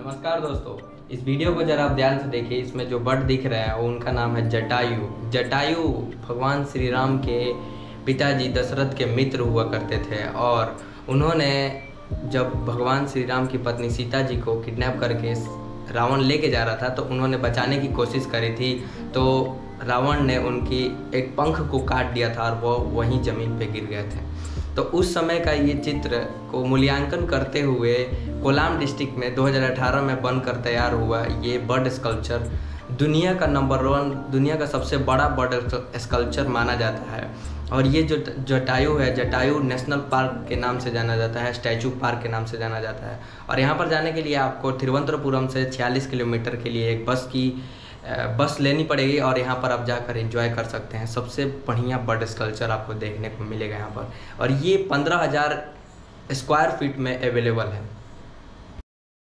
नमस्कार दोस्तों, इस वीडियो को जरा आप ध्यान से देखिए, इसमें जो बट दिख रहा है वो उनका नाम है जटायु। जटायु भगवान श्री राम के पिताजी दशरथ के मित्र हुआ करते थे और उन्होंने जब भगवान श्री राम की पत्नी सीता जी को किडनैप करके रावण लेके जा रहा था तो उन्होंने बचाने की कोशिश करी थी। तो रावण ने उनकी एक पंख को काट दिया था और वो वहीं ज़मीन पे गिर गए थे। तो उस समय का ये चित्र को मूल्यांकन करते हुए कोलाम डिस्ट्रिक्ट में 2018 में बनकर तैयार हुआ ये बर्ड स्कल्पचर। दुनिया का नंबर वन, दुनिया का सबसे बड़ा बर्ड स्कल्पचर माना जाता है। और ये जो जटायु है, जटायु नेशनल पार्क के नाम से जाना जाता है, स्टैचू पार्क के नाम से जाना जाता है। और यहाँ पर जाने के लिए आपको तिरुवनंतपुरम से 46 किलोमीटर के लिए एक बस की बस लेनी पड़ेगी और यहाँ पर आप जाकर एंजॉय कर सकते हैं। सबसे बढ़िया बर्ड स्कल्चर आपको देखने को मिलेगा यहाँ पर। और ये पंद्रह हज़ार स्क्वायर फीट में अवेलेबल है।